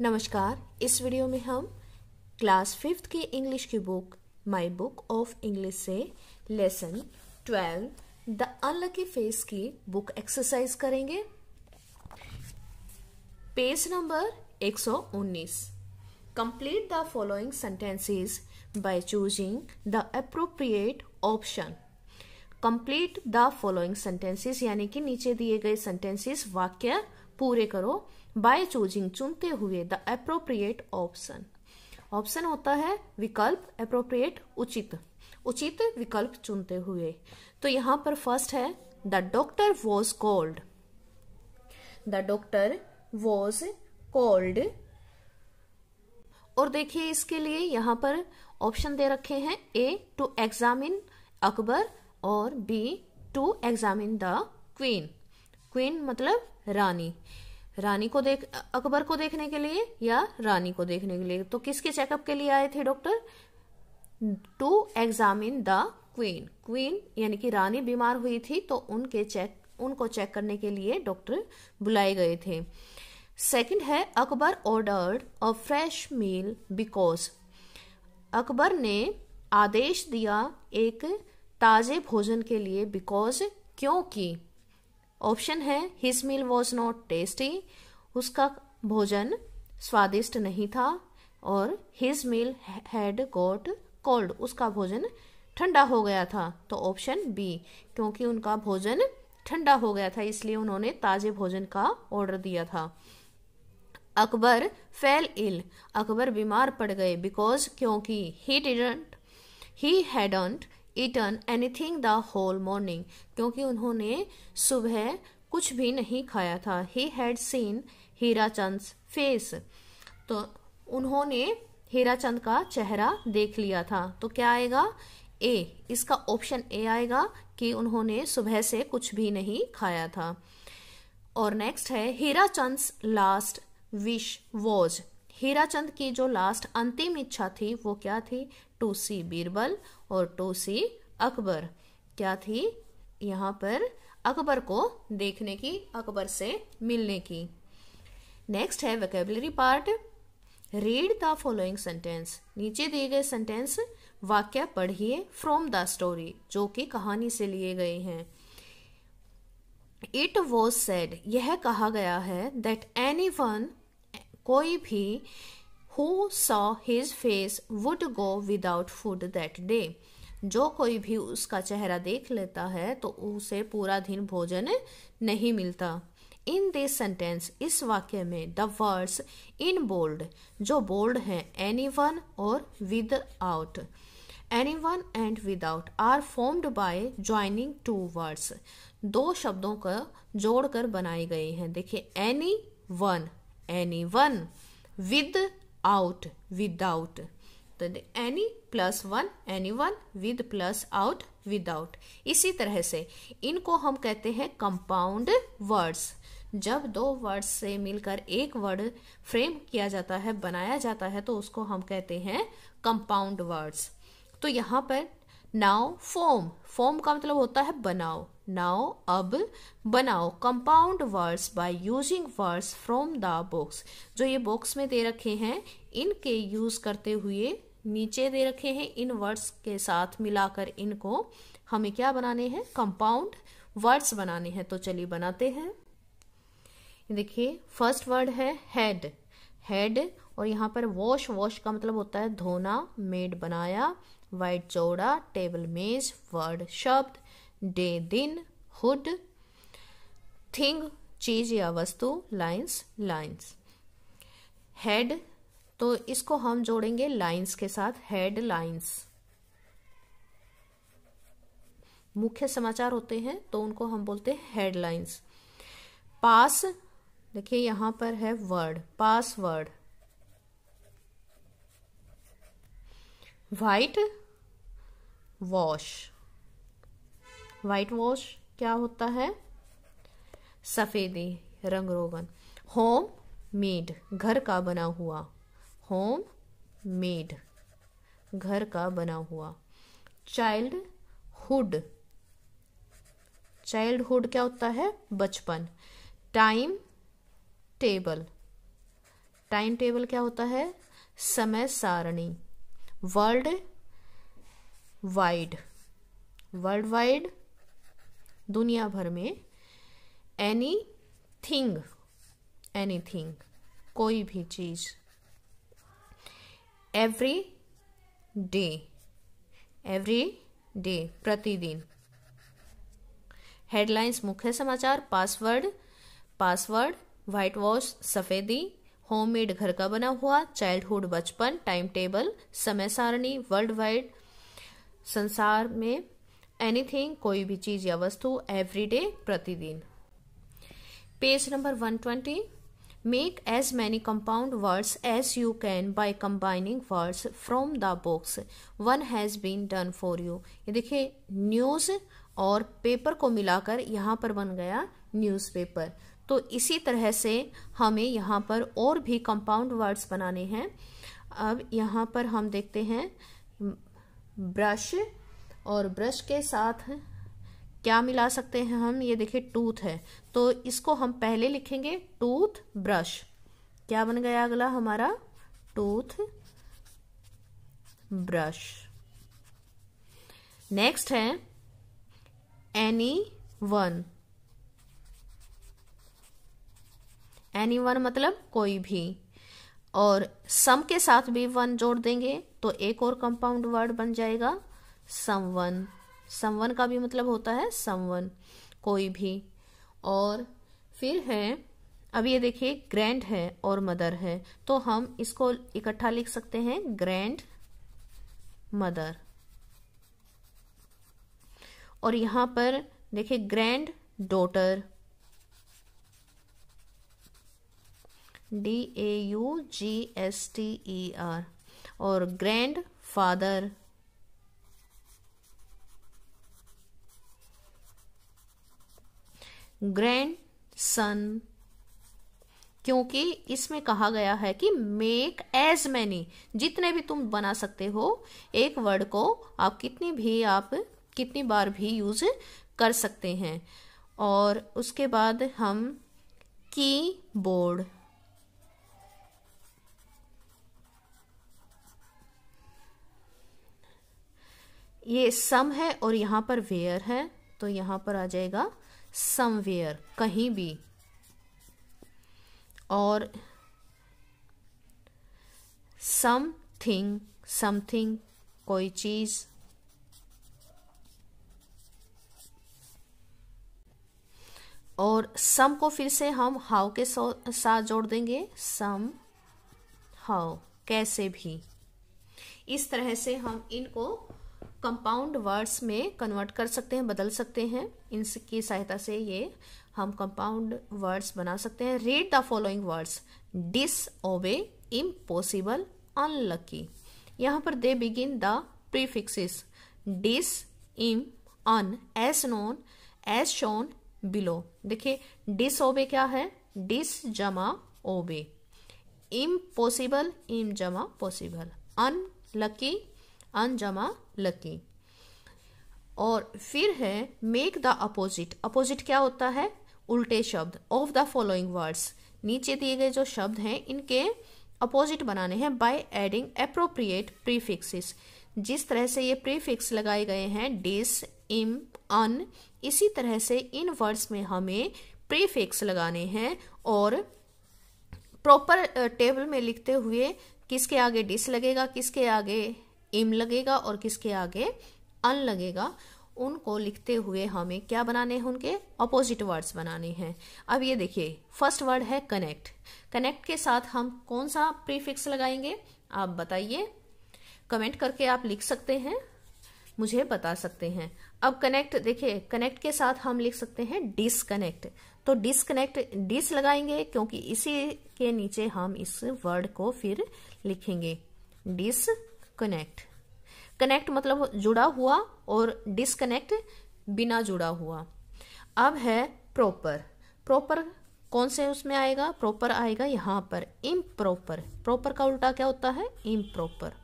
नमस्कार, इस वीडियो में हम क्लास फिफ्थ की इंग्लिश की book my book of English से lesson twelve, the unlucky face की बुक एक्सरसाइज करेंगे। Page number 119 complete the following sentences by choosing the appropriate option complete the following sentences यानी कि नीचे दिए गए सेंटेंसेस वाक्य पूरे करो। बाय चूजिंग चुनते हुए द अप्रोप्रिएट ऑप्शन ऑप्शन होता है विकल्प अप्रोप्रिएट उचित। उचित विकल्प चुनते हुए। तो यहाँ पर फ़र्स्ट है the doctor was called the doctor was called और देखिए इसके लिए यहाँ पर ऑप्शन दे रखे हैं ए टू एग्जामिन अकबर और B to examine the queen queen मतलब रानी। रानी को देख, अकबर को देखने के लिए या रानी को देखने के लिए? तो किसके चेकअप के लिए आए थे doctor to examine the queen queen यानी कि रानी बीमार हुई थी तो उनके चेक उनको चेक करने के लिए डॉक्टर बुलाए गए थे। सेकंड है, Akbar ordered a fresh meal because Akbar ने आदेश दिया एक ताजे भोजन के लिए बिकॉज़ क्योंकि ऑप्शन है his meal was not tasty उसका भोजन स्वादिष्ट नहीं था, और his meal had got cold उसका भोजन ठंडा हो गया था तो ऑप्शन बी क्योंकि उनका भोजन ठंडा हो गया था, इसलिए उन्होंने ताजे भोजन का ऑर्डर दिया था। अकबर फेल इल अकबर बीमार पड़ गए बिकॉज़ क्योंकि he didn't he hadn't eaten anything the whole morning क्योंकि उन्होंने सुबह कुछ भी नहीं खाया था। He had seen Hira Chand face तो उन्होंने हीरा चंद का चेहरा देख लिया था। तो क्या आएगा? ए इसका ऑप्शन ए आएगा कि उन्होंने सुबह से कुछ भी नहीं खाया था। और नेक्स्ट है Hira Chand last wish was Hira Chand की जो लास्ट अंतिम इच्छा थी, वो क्या थी? टू सी बीरबल और टू सी अकबर। क्या थी? यहाँ पर अकबर को देखने की, अकबर से मिलने की। नेक्स्ट है vocabulary part read the following sentence नीचे दिए गए सेंटेंस वाक्य पढ़िए फ्रॉम द स्टोरी जो कि कहानी से लिए गए हैं। इट वॉज़ सेड यह कहा गया है दैट एनी वन कोई भी who saw his face would go without food that day जो कोई भी उसका चेहरा देख लेता है तो उसे पूरा दिन भोजन नहीं मिलता। इन दिस सेंटेंस इस वाक्य में द वर्ड्स इन बोल्ड जो बोल्ड हैं एनी वन और without anyone and without are formed by joining two words दो शब्दों का जोड़कर बनाए गए हैं। देखिए any one any one with out without. तो any plus one any one with plus out without इसी तरह से इनको हम कहते हैं कंपाउंड वर्ड्स जब दो वर्ड्स से मिलकर एक वर्ड फ्रेम किया जाता है, बनाया जाता है तो उसको हम कहते हैं कंपाउंड वर्ड्स तो यहाँ पर नाउ फॉर्म फॉर्म का मतलब होता है बनाओ। नाउ अब बनाओ। Compound words by using words from the books जो ये बॉक्स में दे रखे हैं, इनके यूज़ करते हुए नीचे दे रखे हैं इन वर्ड्स के साथ मिलाकर इनको। हमें क्या बनाने हैं? कंपाउंड वर्ड्स बनाने हैं। तो चलिए बनाते हैं। देखिए फ़र्स्ट वर्ड है हेड हेड और यहाँ पर वॉश वॉश का मतलब होता है धोना मेड बनाया। वाइट चौड़ा टेबल मेज वर्ड शब्द डे दिन हुड थिंग चीज़ या वस्तु लाइंस लाइंस हेड तो इसको हम जोड़ेंगे लाइंस के साथ हेड लाइंस मुख्य समाचार होते हैं तो उनको हम बोलते हैं हेडलाइंस पास देखिए यहाँ पर है word password white wash white wash क्या होता है? सफेदी रंग रोगन होम मेड घर का बना हुआ। होम मेड घर का बना हुआ। चाइल्ड हुड चाइल्ड हुड क्या होता है? बचपन। टाइम टेबल टाइम टेबल क्या होता है? समय सारणी। वर्ल्ड वाइड वर्ल्ड वाइड दुनिया भर में एनी थिंग एनी थिंग कोई भी चीज़ एवरी डे एवरी डे प्रतिदिन। हेडलाइंस मुख्य समाचार पासवर्ड पासवर्ड व्हाइट वॉश सफेदी होममेड घर का बना हुआ चाइल्डहुड बचपन टाइम टेबल समय सारणी वर्ल्ड वाइड संसार में एनीथिंग कोई भी चीज़ या वस्तु एवरीडे प्रतिदिन। Page number 120 make as many compound words as you can by combining words from the books one has been done for you ये देखिए न्यूज़ और पेपर को मिलाकर यहाँ पर बन गया न्यूज़पेपर तो इसी तरह से हमें यहाँ पर और भी कंपाउंड वर्ड्स बनाने हैं। अब यहाँ पर हम देखते हैं ब्रश और ब्रश के साथ क्या मिला सकते हैं हम? ये देखिए टूथ है। तो इसको हम पहले लिखेंगे टूथ ब्रश क्या बन गया अगला हमारा? टूथ ब्रश नेक्स्ट है एनी वन एनी वन मतलब कोई भी। और सम के साथ भी वन जोड़ देंगे तो एक और कंपाउंड वर्ड बन जाएगा समवन समवन का भी मतलब होता है समवन कोई भी। और फिर है, अब ये देखिए ग्रैंड है और मदर है। तो हम इसको इकट्ठा लिख सकते हैं ग्रैंड मदर और यहाँ पर देखिए granddaughter D A U G H T E R और ग्रैंड फादर ग्रैंड सन क्योंकि इसमें कहा गया है कि मेक एज मैनी जितने भी तुम बना सकते हो, एक वर्ड को आप कितनी भी आप कितनी बार भी यूज़ कर सकते हैं। और उसके बाद हम की बोर्ड ये सम है और यहाँ पर वेयर है तो यहाँ पर आ जाएगा समवेयर, कहीं भी। और समथिंग समथिंग कोई चीज़। और सम को फिर से हम हाउ के साथ जोड़ देंगे। सम, हाउ, कैसे भी। इस तरह से हम इनको कंपाउंड वर्ड्स में कन्वर्ट कर सकते हैं, बदल सकते हैं। इनकी सहायता से ये हम कंपाउंड वर्ड्स बना सकते हैं। Read the following words disobey impossible unlucky यहाँ पर they begin the prefixes dis im un as known as shown below देखिए डिस ओबे क्या है? डिस जमा ओबे इम्पॉसिबल इम जमा पॉसिबल अनलकी अनजमा लकी। और फिर है मेक द अपोजिट अपोजिट क्या होता है? उल्टे शब्द। ऑफ़ द फॉलोइंग वर्ड्स नीचे दिए गए जो शब्द हैं, इनके अपोजिट बनाने हैं बाय एडिंग अप्रोप्रिएट प्रीफिक्सेस जिस तरह से ये प्रीफिक्स लगाए गए हैं डिस इम अन इसी तरह से इन वर्ड्स में हमें प्रीफिक्स लगाने हैं और प्रॉपर टेबल में लिखते हुए किसके आगे डिस लगेगा, किसके आगे इम लगेगा और किसके आगे? अन लगेगा। उनको लिखते हुए हमें क्या बनाने हैं उनके अपोजिट वर्ड्स बनाने हैं। अब ये देखिए फ़र्स्ट वर्ड है कनेक्ट कनेक्ट के साथ हम कौन सा प्रीफिक्स लगाएँगे? आप बताइए। कमेंट करके आप लिख सकते हैं। मुझे बता सकते हैं। अब कनेक्ट देखिए कनेक्ट के साथ हम लिख सकते हैं डिसकनेक्ट तो डिसकनेक्ट डिस लगाएँगे क्योंकि इसी के नीचे हम इस वर्ड को फिर लिखेंगे। डिस कनेक्ट मतलब जुड़ा हुआ और डिसकनेक्ट बिना जुड़ा हुआ। अब है प्रॉपर प्रॉपर कौन से उसमें आएगा? प्रॉपर आएगा यहाँ पर। इम प्रॉपर प्रॉपर का उल्टा क्या होता है? इम्प्रॉपर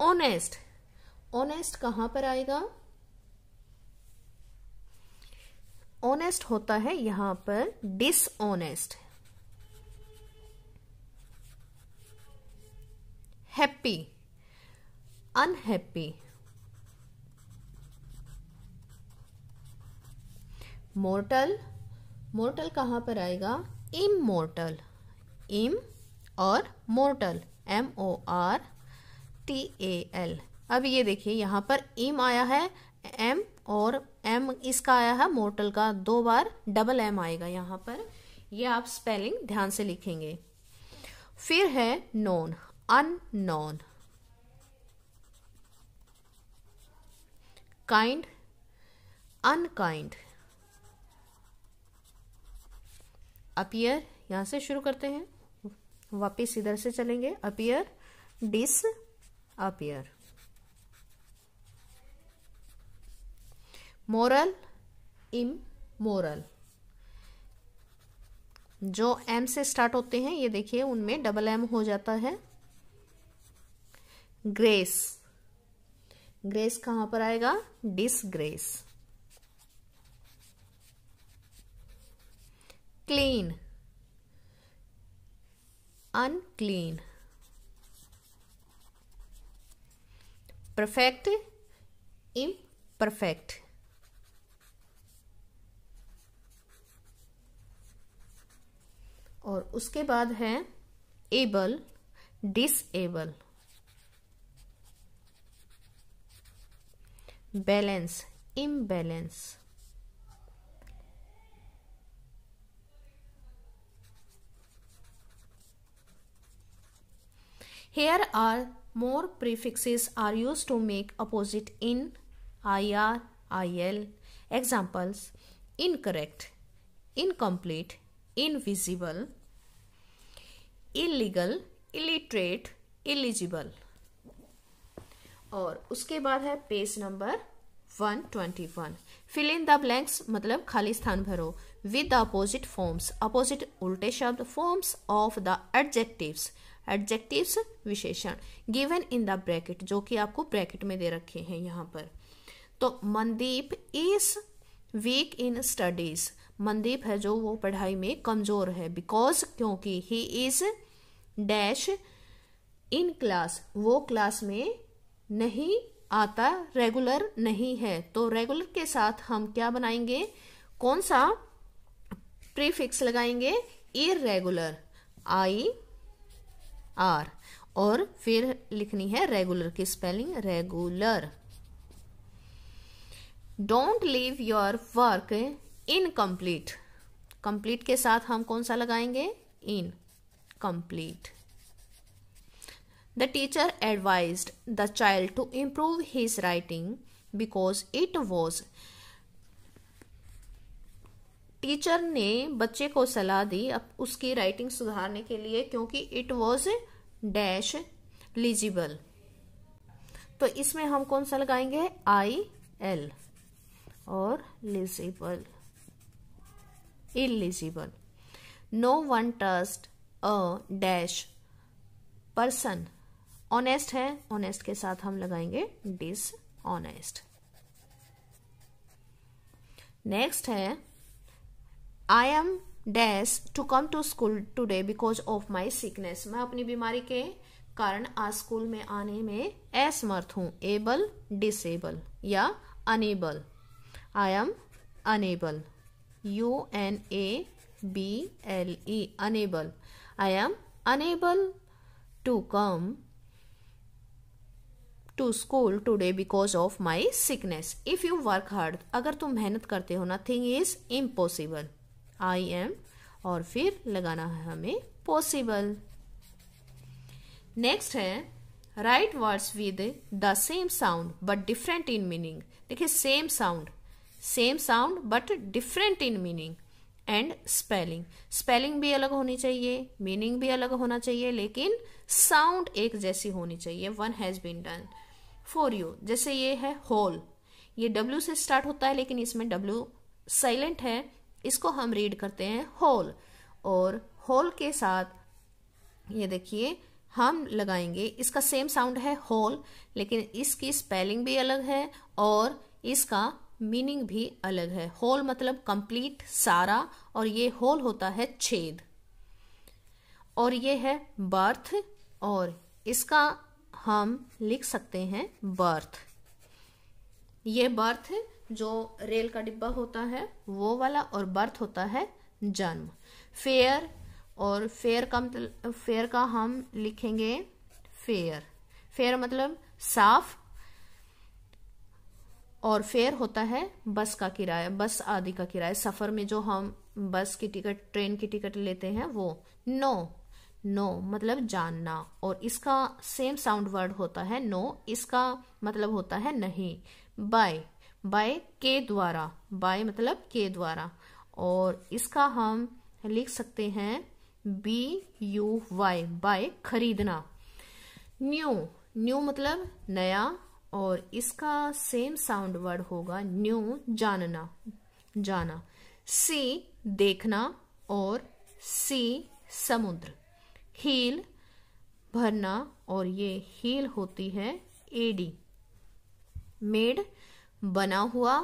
ऑनेस्ट ऑनेस्ट कहाँ पर आएगा? ऑनेस्ट होता है यहाँ पर dishonest happy unhappy mortal mortal कहाँ पर आएगा? इमोर्टल इम और mortal M O R T A L अब ये देखिए, यहाँ पर इम आया है एम और एम इसका आया है मोर्टल का दो बार डबल एम आएगा यहाँ पर। ये आप स्पेलिंग ध्यान से लिखेंगे। फिर है known unknown kind unkind appear यहाँ से शुरू करते हैं। वापिस इधर से चलेंगे। Appear disappear moral immoral जो एम से स्टार्ट होते हैं, ये देखिए, उनमें डबल एम हो जाता है। ग्रेस ग्रेस कहाँ पर आएगा? Disgrace clean unclean perfect imperfect और उसके बाद है able disable balance. Imbalance. Here are more prefixes are used to make opposite in ir il. Examples. Incorrect. Incomplete. Invisible. Illegal. Illiterate. Eligible. और उसके बाद है page number 121 fill in the blanks मतलब खाली स्थान भरो। With the opposite forms opposite उल्टे शब्द forms of the adjectives adjectives विशेषण। गिवन इन द ब्रैकेट जो कि आपको ब्रैकेट में दे रखे हैं यहाँ पर। तो Mandeep is weak in studies Mandeep है जो वो पढ़ाई में कमज़ोर है। बिकॉज़ क्योंकि he is dash in class वो क्लास में नहीं आता रेगुलर नहीं है। तो रेगुलर के साथ हम क्या बनाएँगे? कौन सा प्रीफिक्स लगाएँगे? इरेगुलर आई आर और फिर लिखनी है रेगुलर की spelling regular don't leave your work incomplete complete के साथ हम कौन सा लगाएँगे? Incomplete the teacher advise the child to improve his writing because it was teacher ने बच्चे को सलाह दी अब उसकी राइटिंग सुधारने के लिए क्योंकि इट वॉज़ डैश लिजिबल तो इसमें हम कौन सा लगाएँगे? आई एल और legible illegible no one trust a dash person honest है ऑनेस्ट के साथ हम लगाएँगे डिस ऑनेस्ट नेक्स्ट है I am dash to come to school today because of my sickness मैं अपनी बीमारी के कारण आज स्कूल में आने में असमर्थ हूँ। एबल डिसेबल या unable I am unable U N A B L E unable I am unable to come to school today because of my sickness if you work hard अगर तुम मेहनत करते हो nothing is impossible I M और फिर लगाना है हमें पॉसिबल नेक्स्ट है write words with the same sound but different in meaning देखिए same sound same sound but different in meaning and spelling spelling भी अलग होनी चाहिए मीनिंग भी अलग होना चाहिए, लेकिन साउंड एक जैसी होनी चाहिए. One has been done for you जैसे ये है होल ये डब्ल्यू से स्टार्ट होता है, लेकिन इसमें डब्ल्यू साइलेंट है. इसको हम रीड करते हैं होल और होल के साथ, ये देखिए, हम लगाएँगे, इसका सेम साउंड है होल लेकिन इसकी स्पेलिंग भी अलग है और इसका मीनिंग भी अलग है. होल मतलब कंप्लीट सारा, और ये होल होता है छेद. और ये है बर्थ और इसका हम लिख सकते हैं बर्थ। ये बर्थ जो रेल का डिब्बा होता है, वो वाला और बर्थ होता है जन्म। फेयर और फेयर का मतलब फेयर का हम लिखेंगे फेयर। फेयर मतलब साफ़ और फेयर होता है बस का किराया, बस आदि का किराया। सफ़र में जो हम बस की टिकट, ट्रेन की टिकट लेते हैं वो। नो। नो मतलब जानना। और इसका सेम साउंड वर्ड होता है नो इसका मतलब होता है नहीं। बाय बाय के द्वारा बाय मतलब के द्वारा। और इसका हम लिख सकते हैं बी यू वाई बाय खरीदना। न्यू न्यू मतलब नया। और इसका सेम साउंड वर्ड होगा न्यू जानना, जाना। सी देखना। और सी समुद्र। हील भरना और ये हील होती है एडी मेड बना हुआ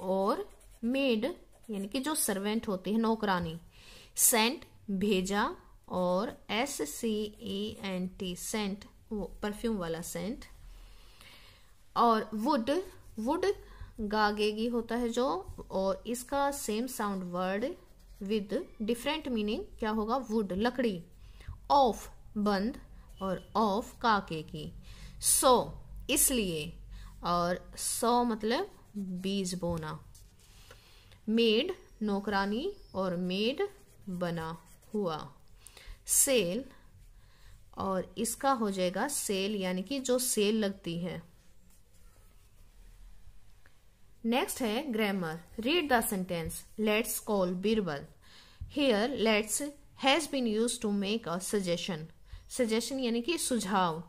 और मेड, यानी कि जो सर्वेंट होती है, नौकरानी। सेंट भेजा और S C E N T scent वो परफ्यूम वाला सेंट और वुड वुड गागेगी होता है जो, और इसका same sound word with different meaning क्या होगा? वुड लकड़ी। ऑफ़ बंद और ऑफ़ काके की। सो so, इसलिए और सो मतलब बीज बोना। मेड नौकरानी और मेड बना हुआ। सेल और इसका हो जाएगा सेल यानी कि जो सेल लगती है। नेक्स्ट है grammar. Read the sentence. Let's call Birbal. Here let's has been use to make a suggestion suggestion यानी कि सुझाव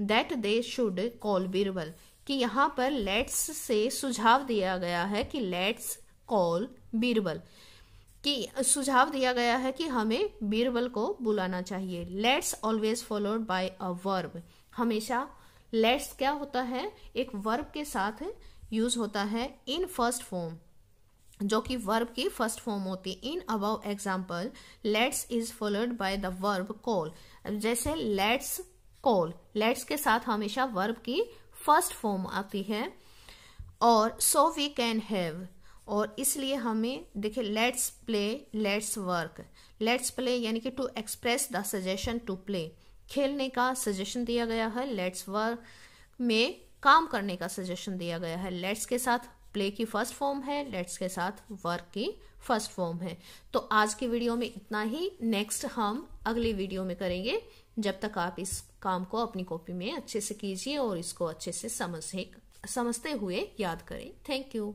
that they should call Birbal कि यहाँ पर लेट्स से सुझाव दिया गया है कि लेट्स कॉल बीरबल कि सुझाव दिया गया है कि हमें बीरबल को बुलाना चाहिए. Let's always followed by a verb हमेशा लेट्स क्या होता है? एक वर्ब के साथ यूज़ होता है इन फ़र्स्ट फॉर्म जो कि वर्ब की फ़र्स्ट फॉर्म होती है। In about example let's is followed by the verb call जैसे लेट्स कॉल लेट्स के साथ हमेशा वर्ब की फ़र्स्ट फॉर्म आती है। और सो वी कैन हैव और इसलिए हमें, देखिए let's play let's work let's play यानी कि to express the suggestion to play खेलने का सजेशन दिया गया है। लेट्स वर्क में काम करने का सजेशन दिया गया है। लेट्स के साथ प्ले की फ़र्स्ट फॉर्म है, लेट्स के साथ वर्क की फ़र्स्ट फॉर्म है। तो आज की वीडियो में इतना ही। नेक्स्ट हम अगली वीडियो में करेंगे, जब तक आप इस काम को अपनी कॉपी में अच्छे से कीजिए और इसको अच्छे से समझे, समझते हुए याद करें। Thank you.